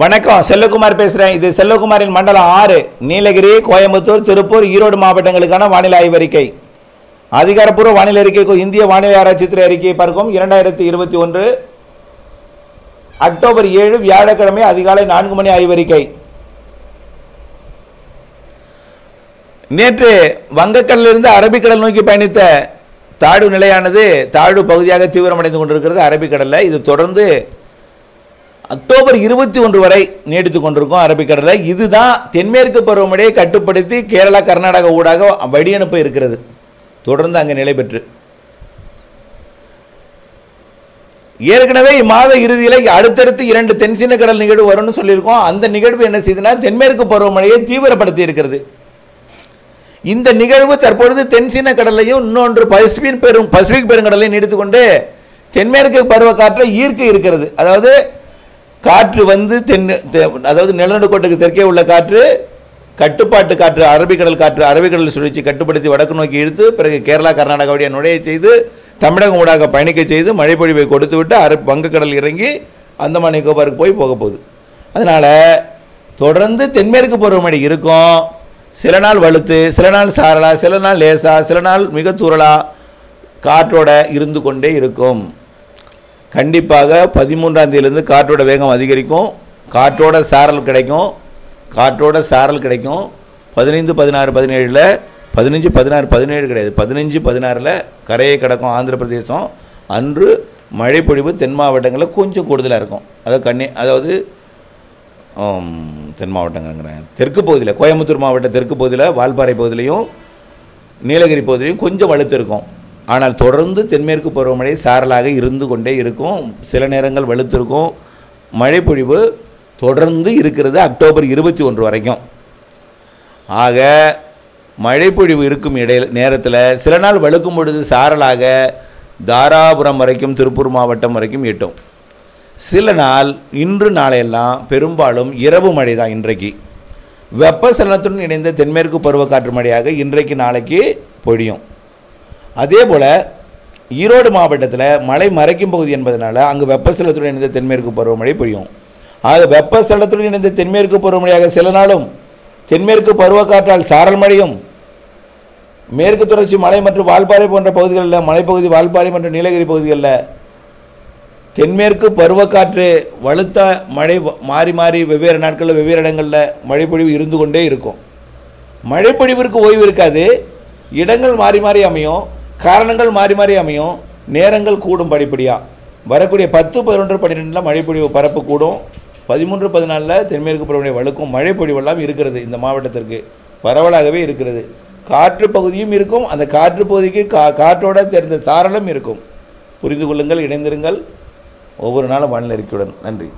வணக்கம் செல்லகுமார் பேசுகிறேன் இது செல்லகுமாரின் மண்டலம் ஆறு நீலகிரி கோயம்புத்தூர் திருப்பூர் ஈரோடு மாவட்டங்களுக்கான வானிலை ஆய்வறிக்கை. அதிகாரப்பூர்வ வானிலை அறிக்கை இந்திய வானிலை ஆராய்ச்சித்துறை அறிக்கையை பார்க்கும். இரண்டாயிரத்தி இருபத்தி ஒன்று அக்டோபர் ஏழு வியாழக்கிழமை அதிகாலை நான்கு மணி ஆய்வறிக்கை. நேற்று வங்கக்கடலிலிருந்து அரபிக்கடல் நோக்கி பயணித்த தாழ்வு நிலையானது தாழ்வு பகுதியாக தீவிரமடைந்து கொண்டிருக்கிறது. அரபிக்கடலில் இது தொடர்ந்து அக்டோபர் இருபத்தி ஒன்று வரை நீடித்து கொண்டிருக்கும் அரபிக்கடலில் இதுதான் தென்மேற்கு பருவமழையை கட்டுப்படுத்தி கேரளா கர்நாடகா ஊடாக வழியனுப்ப இருக்கிறது. தொடர்ந்து அங்கே நிலை பெற்று. ஏற்கனவே இம்மாத இறுதியில் அடுத்தடுத்து இரண்டு தென்சீன கடல் நிகழ்வு வரும்னு சொல்லியிருக்கோம். அந்த நிகழ்வு என்ன செய்யுதுன்னா தென்மேற்கு பருவமழையை தீவிரப்படுத்தி இருக்கிறது. இந்த நிகழ்வு தற்பொழுது தென்சீன கடலையும் இன்னொன்று பசிபின் பெரும் பசிபிக் பெருங்கடலையும் நீடித்துக்கொண்டு தென்மேற்கு பருவக்காற்றை ஈர்க்க இருக்கிறது. அதாவது காற்று வந்து தென் அதாவது நிலநடுக்கோட்டுக்கு தெற்கே உள்ள காற்று கட்டுப்பாட்டு காற்று அரபிக்கடல் காற்று அரபிக்கடல் சுழற்சி கட்டுப்படுத்தி வடக்கு நோக்கி இழுத்து பிறகு கேரளா கர்நாடகா வழியாக நுழைய செய்து தமிழகம் ஊடாக பயணிக்க செய்து மழைப்பொழிவை கொடுத்து விட்டு அர வங்கக்கடல் இறங்கி அந்தமான் நிக்கோபாருக்கு போய் போக போகுது. அதனால் தொடர்ந்து தென்மேற்கு பருவமழை இருக்கும். சில நாள் வலுத்து சில நாள் சாரலா சில நாள் லேசா சில நாள் மிக தூறலா காற்றோட இருந்து கொண்டே இருக்கும். கண்டிப்பாக பதிமூன்றாம் தேதியிலேருந்து காற்றோட வேகம் அதிகரிக்கும். காற்றோட சாரல் கிடைக்கும். காற்றோட சாரல் கிடைக்கும். பதினைந்து பதினாறு பதினேழில் பதினஞ்சு பதினாறு பதினேழு கிடையாது. பதினஞ்சு பதினாறில் கரையை கிடக்கும் ஆந்திர பிரதேசம் அன்று மழைப்பொழிவு தென் மாவட்டங்களில் கொஞ்சம் கூடுதலாக இருக்கும். அதாவது கண்ணி அதாவது தென் மாவட்டங்கிறேன் தெற்கு பகுதியில் கோயம்புத்தூர் மாவட்ட தெற்கு பகுதியில் வால்பாறை பகுதியிலையும் நீலகிரி பகுதியிலையும் கொஞ்சம் வலுத்து இருக்கும். ஆனால் தொடர்ந்து தென்மேற்கு பருவமழை சாரலாக இருந்து கொண்டே இருக்கும். சில நேரங்கள் வலுத்திருக்கும் மழைப்பொழிவு தொடர்ந்து இருக்கிறது அக்டோபர் இருபத்தி ஒன்று வரைக்கும். ஆக மழைப்பொழிவு இருக்கும் இடையில் நேரத்தில் சில நாள் வழுக்கும் பொழுது சாரலாக தாராபுரம் வரைக்கும் திருப்பூர் மாவட்டம் வரைக்கும் எட்டும். சில நாள் இன்று நாளையெல்லாம் பெரும்பாலும் இரவு மழை தான் இன்றைக்கு. வெப்பசலனத்துடன் இணைந்த தென்மேற்கு பருவக்காற்று மழையாக இன்றைக்கு நாளைக்கு பொழியும். அதே போல் ஈரோடு மாவட்டத்தில் மழை மறைக்கும் பகுதி என்பதனால அங்கு வெப்பசலத்துடன் இணைந்த தென்மேற்கு பருவமழை பெய்யும். ஆக வெப்பசலத்துடன் இணைந்த தென்மேற்கு பருவமழையாக சில நாளும் தென்மேற்கு பருவக்காற்றால் சாரல் மழையும் மேற்கு தொடர்ச்சி மலை மற்றும் வால்பாறை போன்ற பகுதிகளில் மலைப்பகுதி வால்பாறை மற்றும் நீலகிரி பகுதிகளில் தென்மேற்கு பருவக்காற்று வலுத்த மழை மாறி மாறி வெவ்வேறு நாட்களில் வெவ்வேறு இடங்களில் மழைப்பொழிவு இருந்து கொண்டே இருக்கும். மழைப்பொழிவிற்கு ஓய்வு இருக்காது. இடங்கள் மாறி மாறி அமையும். காரணங்கள் மாறி மாறி அமையும். நேரங்கள் கூடும் படிப்படியாக வரக்கூடிய பத்து பதினொன்று பன்னிரெண்டில் மழைப்பொழிவு பரப்பு கூடும். பதிமூன்று பதினாலில் தென்மேற்கு பருவமழை வழுக்கும் மழைப்பொழிவெல்லாம் இருக்கிறது இந்த மாவட்டத்திற்கு. பரவலாகவே இருக்கிறது. காற்று பகுதியும் இருக்கும். அந்த காற்று பகுதிக்கு கா காற்றோட தெரிந்த சாரலும் இருக்கும். புரிந்து கொள்ளுங்கள் இணைந்திருங்கள். ஒவ்வொரு நாளும் வானிலை அறிக்கையுடன் நன்றி.